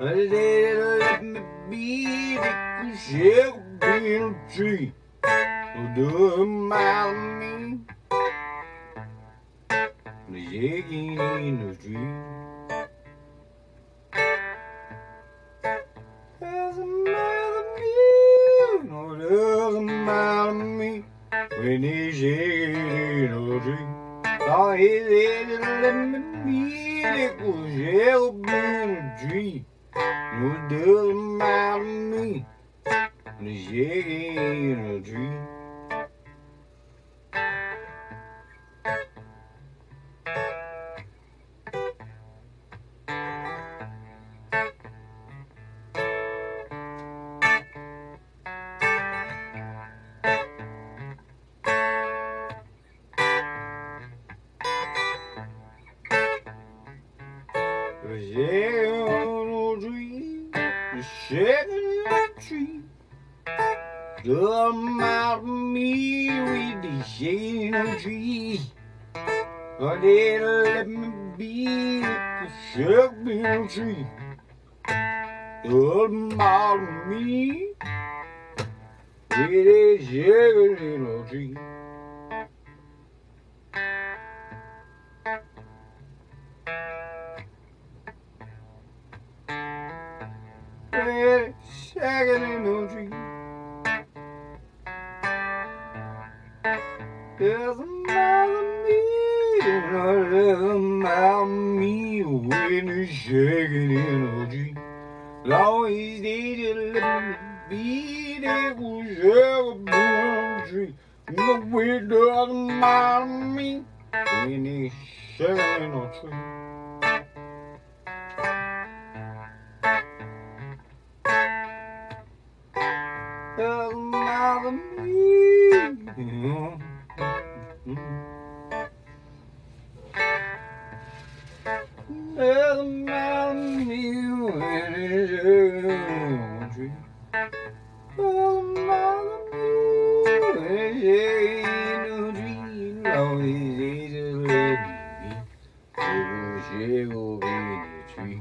Let me be the shaking on tree. Doesn't matter me. The shaking in the tree. Doesn't matter me, no doesn't matter me when he's shaking in a tree. Oh, he's let me be in a tree. No doesn't matter me when he's shaking shaking a tree. Doesn't matter me with the shaking tree. But they let me be the shaking tree. Doesn't matter me with the shaking a Well, shaking in tree. Doesn't matter me, no, doesn't matter me when it's shaking in the tree. Long as they just let me be, they will in the tree. No, it doesn't matter me when it's shaking in oh, the tree. doesn't bother me. Doesn't bother me when it's you. Doesn't bother me when it's you. No dream, always easily. Shake will be the tree.